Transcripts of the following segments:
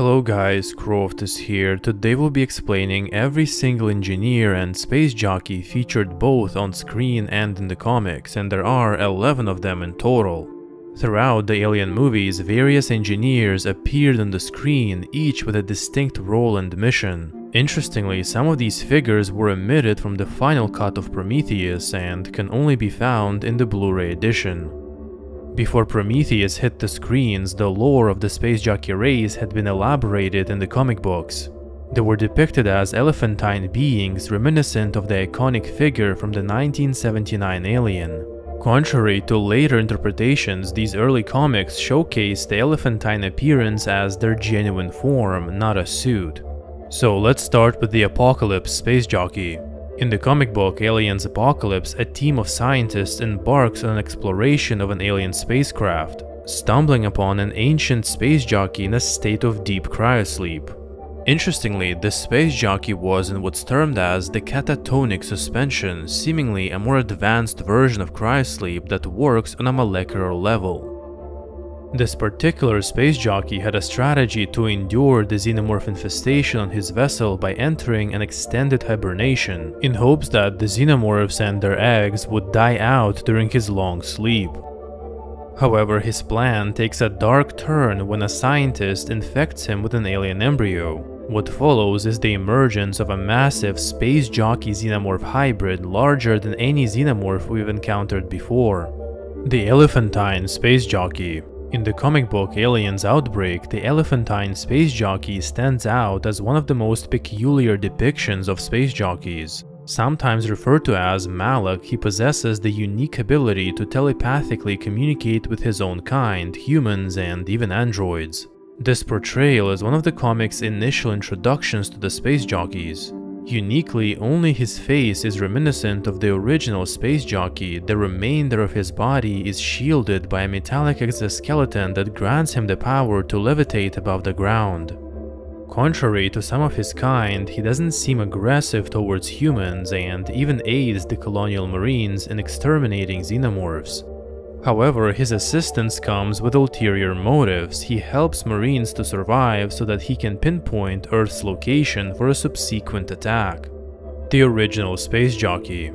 Hello guys, Croftus here. Today we'll be explaining every single engineer and space jockey featured both on screen and in the comics, and there are 11 of them in total. Throughout the Alien movies, various engineers appeared on the screen, each with a distinct role and mission. Interestingly, some of these figures were omitted from the final cut of Prometheus and can only be found in the Blu-ray edition. Before Prometheus hit the screens, the lore of the space jockey race had been elaborated in the comic books. They were depicted as elephantine beings reminiscent of the iconic figure from the 1979 Alien. Contrary to later interpretations, these early comics showcased the elephantine appearance as their genuine form, not a suit. So let's start with the Apocalypse space jockey. In the comic book Aliens Apocalypse, a team of scientists embarks on an exploration of an alien spacecraft, stumbling upon an ancient space jockey in a state of deep cryosleep. Interestingly, the space jockey was in what's termed as the catatonic suspension, seemingly a more advanced version of cryosleep that works on a molecular level. This particular space jockey had a strategy to endure the xenomorph infestation on his vessel by entering an extended hibernation, in hopes that the xenomorphs and their eggs would die out during his long sleep. However, his plan takes a dark turn when a scientist infects him with an alien embryo. What follows is the emergence of a massive space jockey xenomorph hybrid larger than any xenomorph we've encountered before. The Elephantine Space Jockey in the comic book Aliens Outbreak, the elephantine space jockey stands out as one of the most peculiar depictions of space jockeys. Sometimes referred to as Malak, he possesses the unique ability to telepathically communicate with his own kind, humans and even androids. This portrayal is one of the comic's initial introductions to the space jockeys. Uniquely, only his face is reminiscent of the original space jockey, the remainder of his body is shielded by a metallic exoskeleton that grants him the power to levitate above the ground. Contrary to some of his kind, he doesn't seem aggressive towards humans and even aids the colonial marines in exterminating xenomorphs. However, his assistance comes with ulterior motives. He helps Marines to survive so that he can pinpoint Earth's location for a subsequent attack. The original space jockey.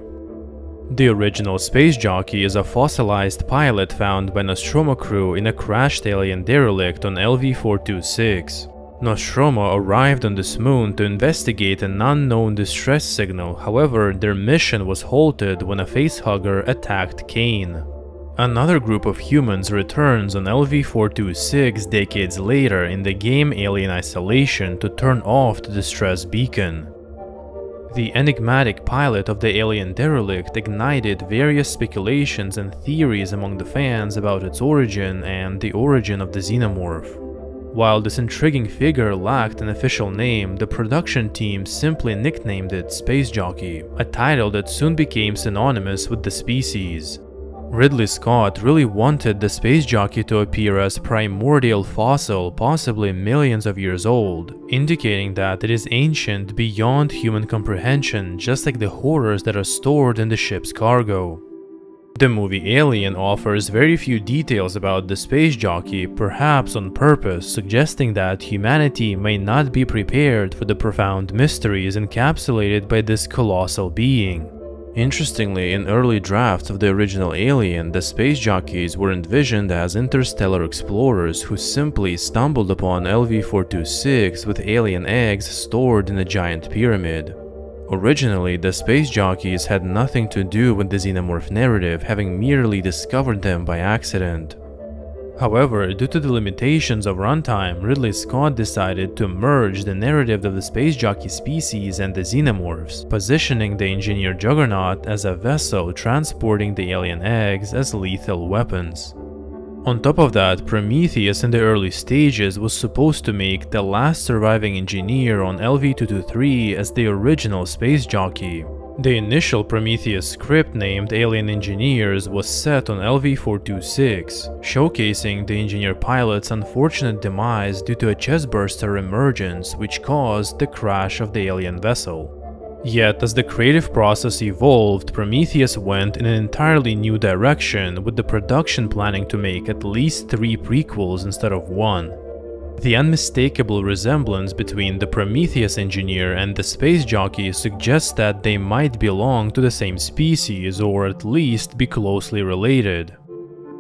The original space jockey is a fossilized pilot found by Nostromo crew in a crashed alien derelict on LV-426. Nostromo arrived on this moon to investigate an unknown distress signal, however their mission was halted when a facehugger attacked Kane. Another group of humans returns on LV-426 decades later in the game Alien Isolation to turn off the distress beacon. The enigmatic pilot of the alien derelict ignited various speculations and theories among the fans about its origin and the origin of the xenomorph. While this intriguing figure lacked an official name, the production team simply nicknamed it Space Jockey, a title that soon became synonymous with the species. Ridley Scott really wanted the space jockey to appear as primordial fossil, possibly millions of years old, indicating that it is ancient beyond human comprehension, just like the horrors that are stored in the ship's cargo. The movie Alien offers very few details about the space jockey, perhaps on purpose, suggesting that humanity may not be prepared for the profound mysteries encapsulated by this colossal being. Interestingly, in early drafts of the original Alien, the space jockeys were envisioned as interstellar explorers who simply stumbled upon LV-426 with alien eggs stored in a giant pyramid. Originally, the space jockeys had nothing to do with the xenomorph narrative, having merely discovered them by accident. However, due to the limitations of runtime, Ridley Scott decided to merge the narrative of the space jockey species and the xenomorphs, positioning the engineer Juggernaut as a vessel transporting the alien eggs as lethal weapons. On top of that, Prometheus in the early stages was supposed to make the last surviving engineer on LV-223 as the original space jockey, the initial Prometheus script named Alien Engineers was set on LV-426, showcasing the engineer pilot's unfortunate demise due to a chestburster emergence which caused the crash of the alien vessel. Yet, as the creative process evolved, Prometheus went in an entirely new direction, with the production planning to make at least three prequels instead of one. The unmistakable resemblance between the Prometheus engineer and the space jockey suggests that they might belong to the same species or at least be closely related.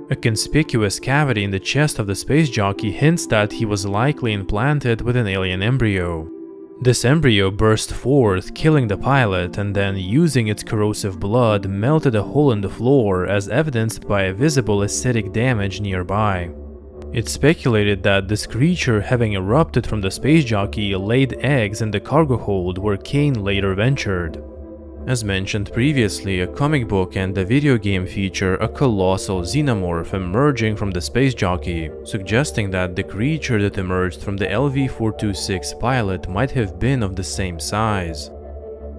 A conspicuous cavity in the chest of the space jockey hints that he was likely implanted with an alien embryo. This embryo burst forth, killing the pilot, and then, using its corrosive blood, melted a hole in the floor as evidenced by a visible acidic damage nearby. It's speculated that this creature having erupted from the space jockey laid eggs in the cargo hold where Kane later ventured. As mentioned previously, a comic book and a video game feature a colossal xenomorph emerging from the space jockey, suggesting that the creature that emerged from the LV-426 pilot might have been of the same size.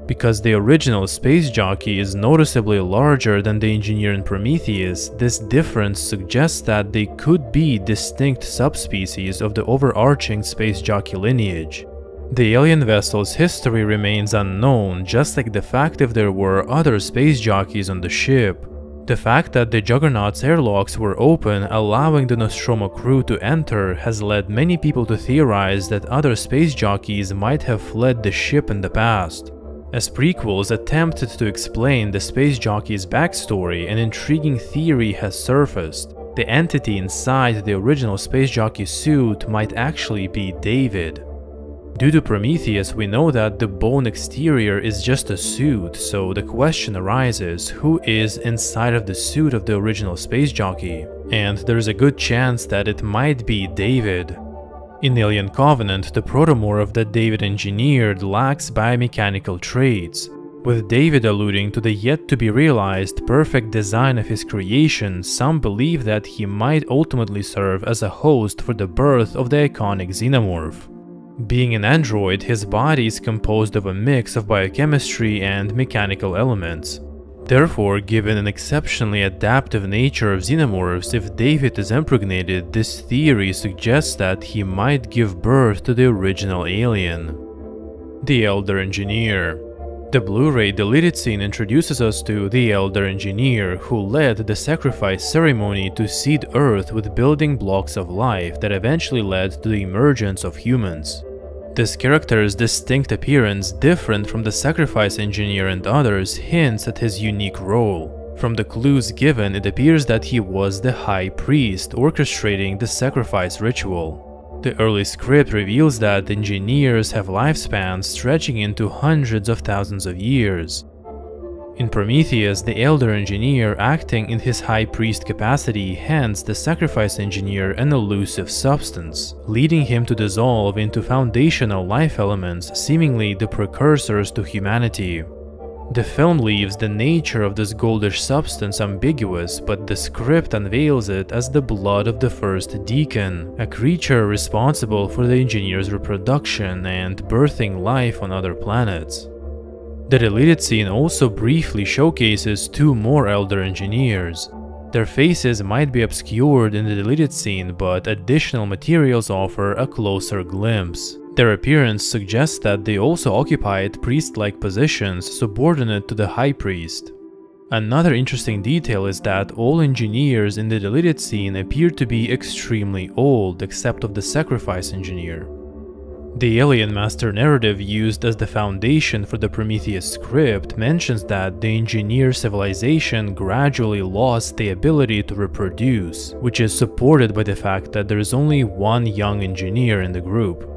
Because the original space jockey is noticeably larger than the engineer in Prometheus, this difference suggests that they could be distinct subspecies of the overarching space jockey lineage. The alien vessel's history remains unknown, just like the fact if there were other space jockeys on the ship. The fact that the Juggernaut's airlocks were open, allowing the Nostromo crew to enter, has led many people to theorize that other space jockeys might have fled the ship in the past. As prequels attempted to explain the space jockey's backstory, an intriguing theory has surfaced. The entity inside the original space jockey suit might actually be David. Due to Prometheus, we know that the bone exterior is just a suit, so the question arises, who is inside of the suit of the original space jockey? And there's a good chance that it might be David. In Alien Covenant, the protomorph that David engineered lacks biomechanical traits, with David alluding to the yet-to-be-realized perfect design of his creation, some believe that he might ultimately serve as a host for the birth of the iconic xenomorph. Being an android, his body is composed of a mix of biochemistry and mechanical elements. Therefore, given an exceptionally adaptive nature of xenomorphs, if David is impregnated, this theory suggests that he might give birth to the original alien. The Elder Engineer the Blu-ray deleted scene introduces us to the Elder Engineer, who led the sacrifice ceremony to seed Earth with building blocks of life that eventually led to the emergence of humans. This character's distinct appearance, different from the sacrifice engineer and others, hints at his unique role. From the clues given, it appears that he was the High Priest orchestrating the sacrifice ritual. The early script reveals that engineers have lifespans stretching into hundreds of thousands of years. In Prometheus, the Elder Engineer, acting in his High Priest capacity, hands the Sacrifice Engineer an elusive substance, leading him to dissolve into foundational life elements, seemingly the precursors to humanity. The film leaves the nature of this goldish substance ambiguous, but the script unveils it as the blood of the first deacon, a creature responsible for the engineer's reproduction and birthing life on other planets. The deleted scene also briefly showcases two more elder engineers. Their faces might be obscured in the deleted scene, but additional materials offer a closer glimpse. Their appearance suggests that they also occupied priest-like positions subordinate to the high priest. Another interesting detail is that all engineers in the deleted scene appear to be extremely old except of the sacrifice engineer. The Alien Master narrative used as the foundation for the Prometheus script mentions that the engineer civilization gradually lost the ability to reproduce, which is supported by the fact that there is only one young engineer in the group.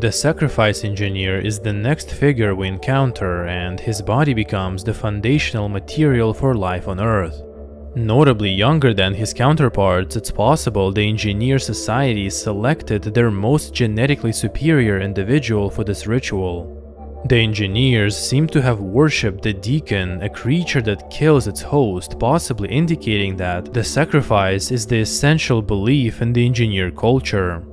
The sacrifice engineer is the next figure we encounter and his body becomes the foundational material for life on Earth. Notably younger than his counterparts, it's possible the engineer society selected their most genetically superior individual for this ritual. The engineers seem to have worshipped the deacon, a creature that kills its host, possibly indicating that the sacrifice is the essential belief in the engineer culture.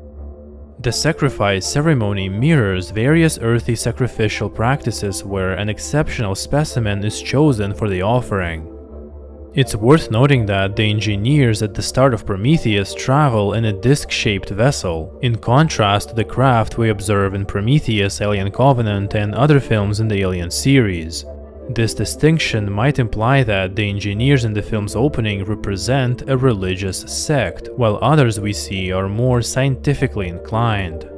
The sacrifice ceremony mirrors various earthy sacrificial practices where an exceptional specimen is chosen for the offering. It's worth noting that the engineers at the start of Prometheus travel in a disc-shaped vessel, in contrast to the craft we observe in Prometheus, Alien Covenant, and other films in the Alien series. This distinction might imply that the engineers in the film's opening represent a religious sect, while others we see are more scientifically inclined.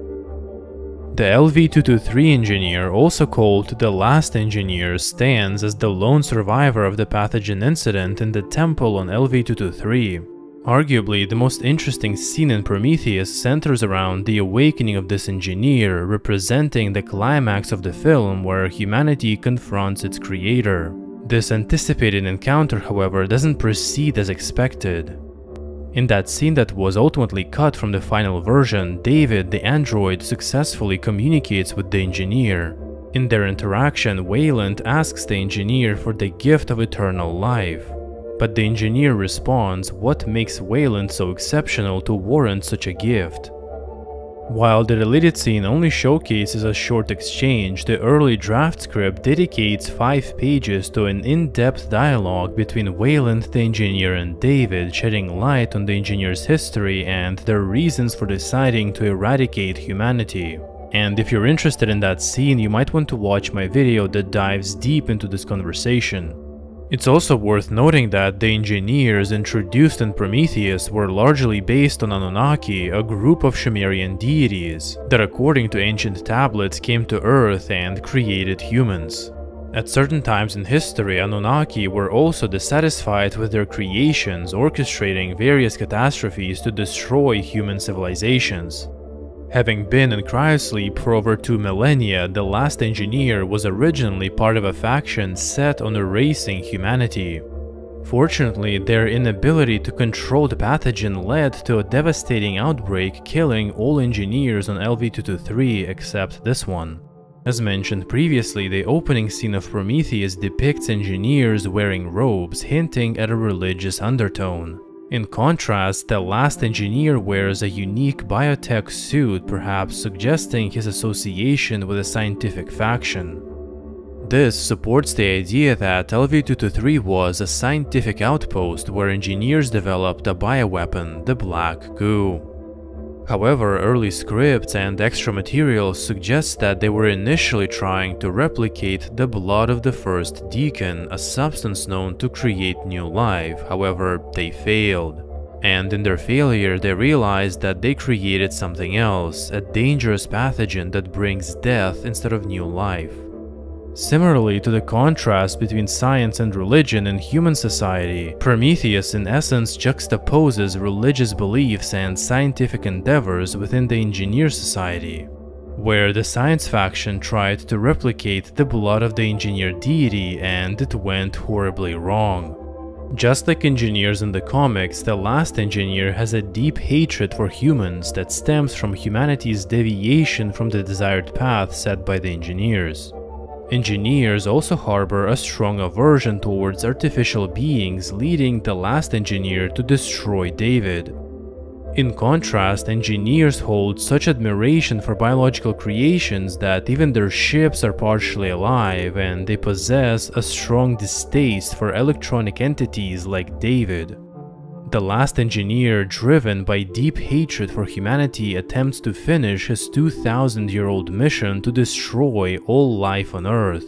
The LV-223 engineer, also called the Last Engineer, stands as the lone survivor of the pathogen incident in the temple on LV-223. Arguably, the most interesting scene in Prometheus centers around the awakening of this engineer, representing the climax of the film where humanity confronts its creator. This anticipated encounter, however, doesn't proceed as expected. In that scene that was ultimately cut from the final version, David, the android, successfully communicates with the engineer. In their interaction, Weyland asks the engineer for the gift of eternal life. But the engineer responds what makes Weyland so exceptional to warrant such a gift. While the deleted scene only showcases a short exchange, the early draft script dedicates 5 pages to an in-depth dialogue between Weyland the engineer and David, shedding light on the engineer's history and their reasons for deciding to eradicate humanity. And if you're interested in that scene, you might want to watch my video that dives deep into this conversation. It's also worth noting that the engineers introduced in Prometheus were largely based on Anunnaki, a group of Sumerian deities that according to ancient tablets came to Earth and created humans. At certain times in history, Anunnaki were also dissatisfied with their creations, orchestrating various catastrophes to destroy human civilizations. Having been in cryosleep for over two millennia, the last engineer was originally part of a faction set on erasing humanity. Fortunately, their inability to control the pathogen led to a devastating outbreak killing all engineers on LV-223 except this one. As mentioned previously, the opening scene of Prometheus depicts engineers wearing robes, hinting at a religious undertone. In contrast, the last engineer wears a unique biotech suit, perhaps suggesting his association with a scientific faction. This supports the idea that LV-223 was a scientific outpost where engineers developed a bioweapon, the Black Goo. However, early scripts and extra materials suggest that they were initially trying to replicate the blood of the first deacon, a substance known to create new life, however, they failed. And in their failure, they realized that they created something else, a dangerous pathogen that brings death instead of new life. Similarly to the contrast between science and religion in human society, Prometheus in essence juxtaposes religious beliefs and scientific endeavors within the engineer society, where the science faction tried to replicate the blood of the engineer deity and it went horribly wrong. Just like engineers in the comics, the last engineer has a deep hatred for humans that stems from humanity's deviation from the desired path set by the engineers. Engineers also harbor a strong aversion towards artificial beings, leading the last engineer to destroy David. In contrast, engineers hold such admiration for biological creations that even their ships are partially alive and they possess a strong distaste for electronic entities like David. The last engineer, driven by deep hatred for humanity, attempts to finish his 2000-year-old mission to destroy all life on Earth.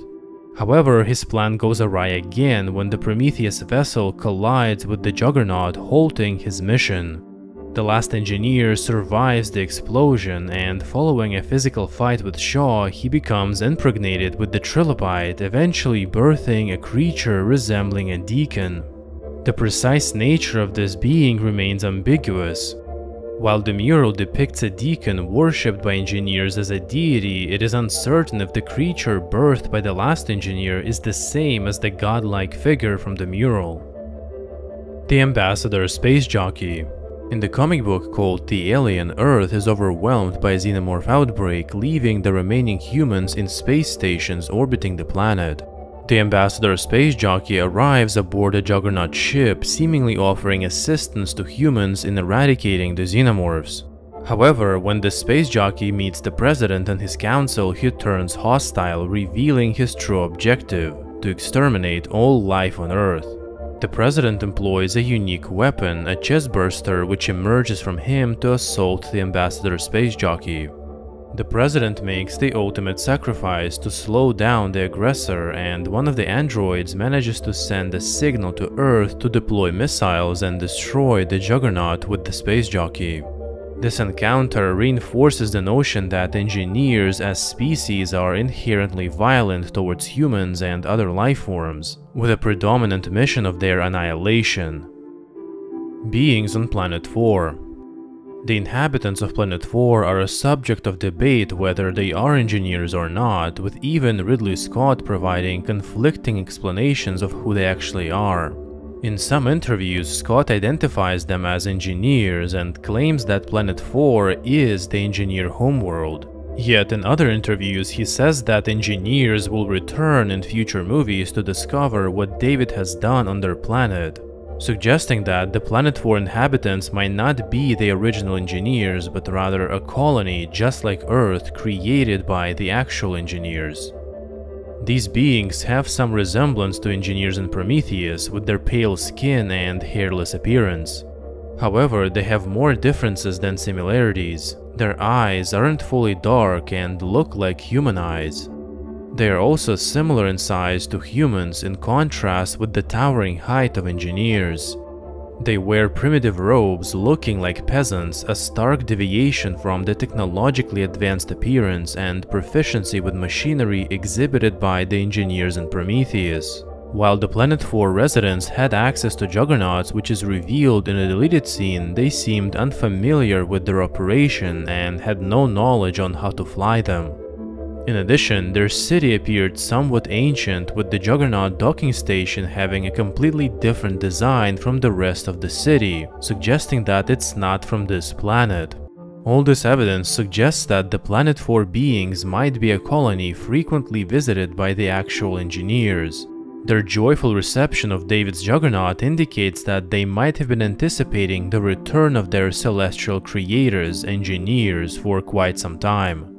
However, his plan goes awry again when the Prometheus vessel collides with the Juggernaut, halting his mission. The last engineer survives the explosion, and following a physical fight with Shaw, he becomes impregnated with the trilobite, eventually birthing a creature resembling a deacon. The precise nature of this being remains ambiguous. While the mural depicts a deacon worshipped by engineers as a deity, it is uncertain if the creature birthed by the last engineer is the same as the godlike figure from the mural. The Ambassador Space Jockey in the comic book called The Alien, Earth is overwhelmed by a xenomorph outbreak, leaving the remaining humans in space stations orbiting the planet. The Ambassador Space Jockey arrives aboard a Juggernaut ship, seemingly offering assistance to humans in eradicating the xenomorphs. However, when the Space Jockey meets the President and his council, he turns hostile, revealing his true objective, to exterminate all life on Earth. The President employs a unique weapon, a chestburster which emerges from him to assault the Ambassador Space Jockey. The president makes the ultimate sacrifice to slow down the aggressor, and one of the androids manages to send a signal to Earth to deploy missiles and destroy the Juggernaut with the space jockey. This encounter reinforces the notion that engineers as species are inherently violent towards humans and other life forms, with a predominant mission of their annihilation. Beings on Planet 4 the inhabitants of Planet 4 are a subject of debate whether they are engineers or not, with even Ridley Scott providing conflicting explanations of who they actually are. In some interviews, Scott identifies them as engineers and claims that Planet 4 is the engineer homeworld. Yet in other interviews, he says that engineers will return in future movies to discover what David has done on their planet suggesting that the Planet 4 inhabitants might not be the original engineers, but rather a colony just like Earth created by the actual engineers. These beings have some resemblance to engineers in Prometheus with their pale skin and hairless appearance. However, they have more differences than similarities. Their eyes aren't fully dark and look like human eyes. They are also similar in size to humans in contrast with the towering height of engineers. They wear primitive robes looking like peasants, a stark deviation from the technologically advanced appearance and proficiency with machinery exhibited by the engineers in Prometheus. While the Planet 4 residents had access to juggernauts which is revealed in a deleted scene, they seemed unfamiliar with their operation and had no knowledge on how to fly them. In addition, their city appeared somewhat ancient with the Juggernaut docking station having a completely different design from the rest of the city, suggesting that it's not from this planet. All this evidence suggests that the Planet 4 beings might be a colony frequently visited by the actual engineers. Their joyful reception of David's Juggernaut indicates that they might have been anticipating the return of their celestial creators, engineers, for quite some time.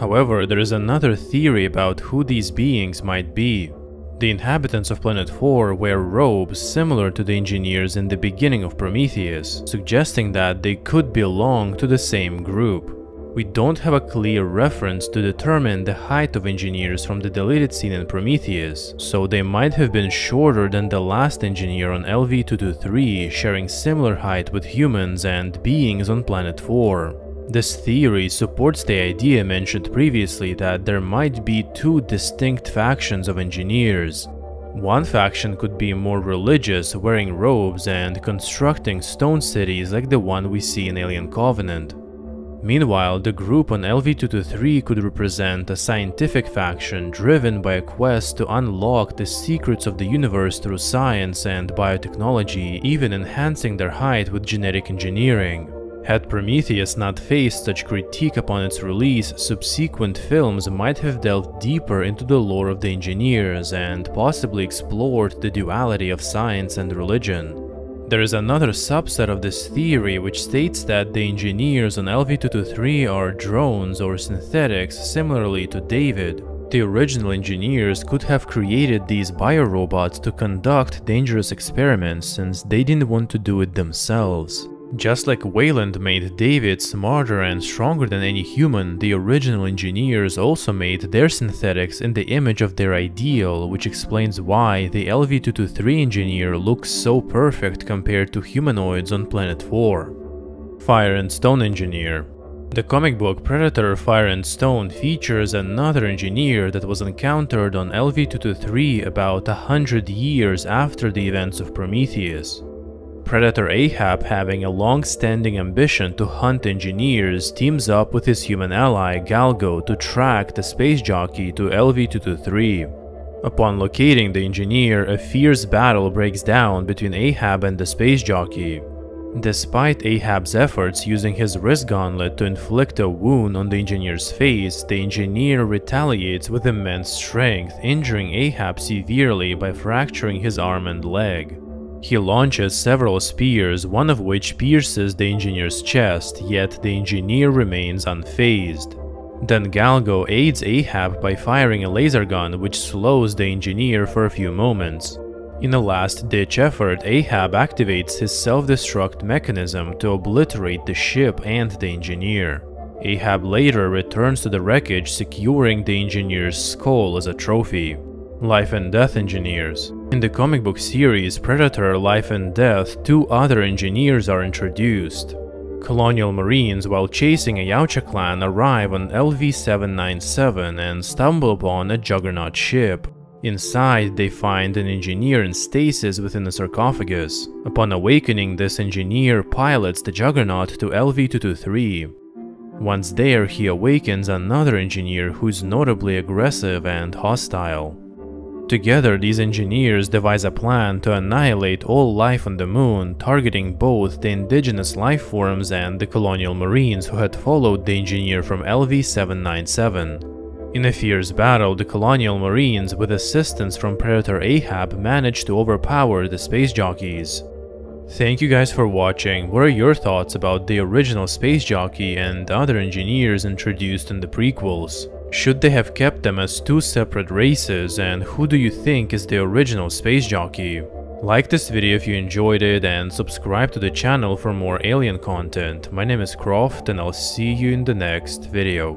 However, there is another theory about who these beings might be. The inhabitants of Planet 4 wear robes similar to the engineers in the beginning of Prometheus, suggesting that they could belong to the same group. We don't have a clear reference to determine the height of engineers from the deleted scene in Prometheus, so they might have been shorter than the last engineer on LV-223, sharing similar height with humans and beings on Planet 4. This theory supports the idea mentioned previously that there might be two distinct factions of engineers. One faction could be more religious, wearing robes and constructing stone cities like the one we see in Alien Covenant. Meanwhile, the group on LV-223 could represent a scientific faction driven by a quest to unlock the secrets of the universe through science and biotechnology, even enhancing their height with genetic engineering. Had Prometheus not faced such critique upon its release, subsequent films might have delved deeper into the lore of the engineers and possibly explored the duality of science and religion. There is another subset of this theory which states that the engineers on LV-223 are drones or synthetics similarly to David. The original engineers could have created these biorobots to conduct dangerous experiments since they didn't want to do it themselves. Just like Weyland made David smarter and stronger than any human, the original engineers also made their synthetics in the image of their ideal, which explains why the LV-223 engineer looks so perfect compared to humanoids on Planet 4. Fire and Stone Engineer the comic book Predator Fire and Stone features another engineer that was encountered on LV-223 about a hundred years after the events of Prometheus. Predator Ahab, having a long-standing ambition to hunt engineers, teams up with his human ally Galgo to track the space jockey to LV-223. Upon locating the engineer, a fierce battle breaks down between Ahab and the space jockey. Despite Ahab's efforts using his wrist gauntlet to inflict a wound on the engineer's face, the engineer retaliates with immense strength, injuring Ahab severely by fracturing his arm and leg. He launches several spears, one of which pierces the engineer's chest, yet the engineer remains unfazed. Then Galgo aids Ahab by firing a laser gun which slows the engineer for a few moments. In a last-ditch effort, Ahab activates his self-destruct mechanism to obliterate the ship and the engineer. Ahab later returns to the wreckage securing the engineer's skull as a trophy. Life and Death Engineers In the comic book series Predator Life and Death, two other engineers are introduced. Colonial Marines, while chasing a Yautja clan, arrive on LV-797 and stumble upon a Juggernaut ship. Inside, they find an engineer in stasis within a sarcophagus. Upon awakening, this engineer pilots the Juggernaut to LV-223. Once there, he awakens another engineer who's notably aggressive and hostile. Together, these engineers devise a plan to annihilate all life on the moon, targeting both the indigenous life forms and the colonial marines who had followed the engineer from LV-797. In a fierce battle, the colonial marines, with assistance from Predator Ahab, managed to overpower the space jockeys. Thank you guys for watching. What are your thoughts about the original space jockey and other engineers introduced in the prequels? Should they have kept them as two separate races and who do you think is the original space jockey? Like this video if you enjoyed it and subscribe to the channel for more alien content. My name is Kroft and I'll see you in the next video.